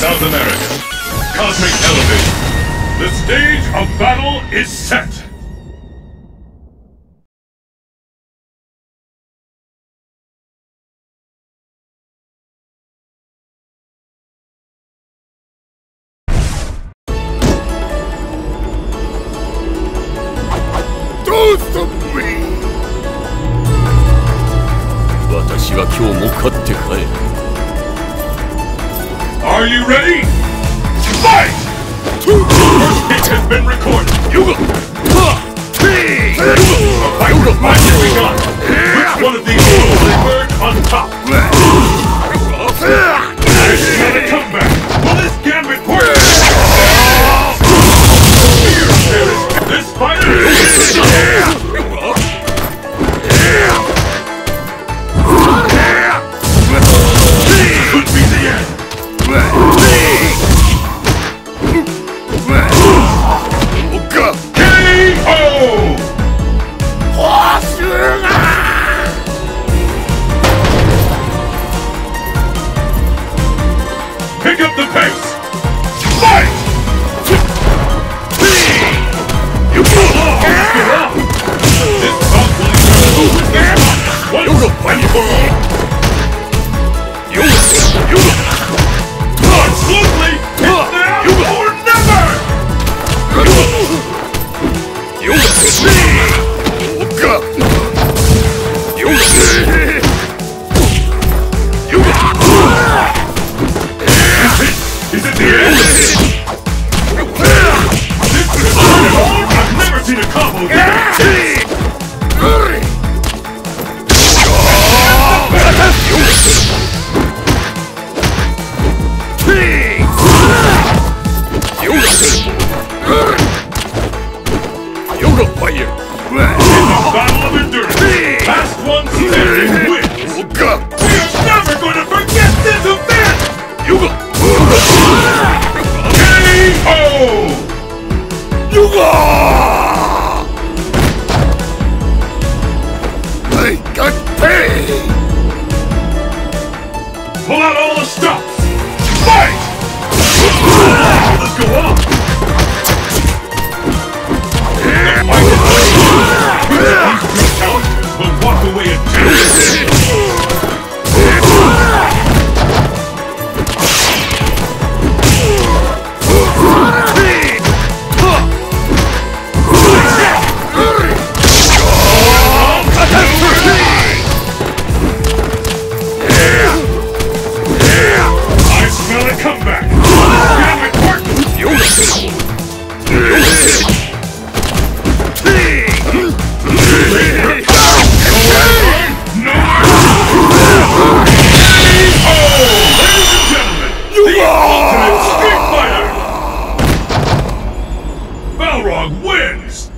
South America. Cosmic Elevation. The stage of battle is set. Me! 私は今日も勝って帰る Are you ready? Pick up the pace. Fight! You off! Get off! This bout will this match. Once and for all. is the it! This is I've never seen a combo. Battle of Endurance! Last one standing wins! Look up! would pay! Pull out all the stops! Fight! Let's go on! Dog wins!